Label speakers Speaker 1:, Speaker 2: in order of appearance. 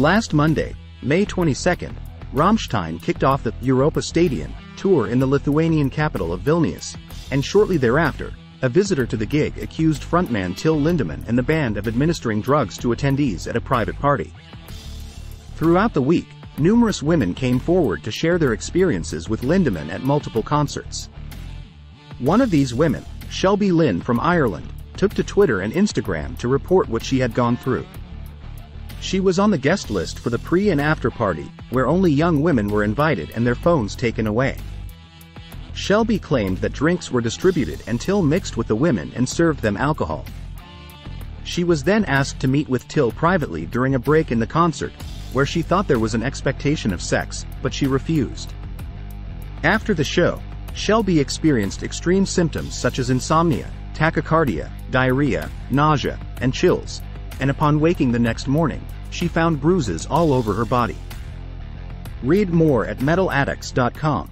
Speaker 1: Last Monday, May 22nd, Rammstein kicked off the Europa Stadion tour in the Lithuanian capital of Vilnius, and shortly thereafter, a visitor to the gig accused frontman Till Lindemann and the band of administering drugs to attendees at a private party. Throughout the week, numerous women came forward to share their experiences with Lindemann at multiple concerts. One of these women, Shelby Lynn from Ireland, took to Twitter and Instagram to report what she had gone through. She was on the guest list for the pre and after party, where only young women were invited and their phones taken away. Shelby claimed that drinks were distributed and Till mixed with the women and served them alcohol. She was then asked to meet with Till privately during a break in the concert, where she thought there was an expectation of sex, but she refused. After the show, Shelby experienced extreme symptoms such as insomnia, tachycardia, diarrhea, nausea, and chills, and upon waking the next morning, she found bruises all over her body. Read more at metaladdicts.com.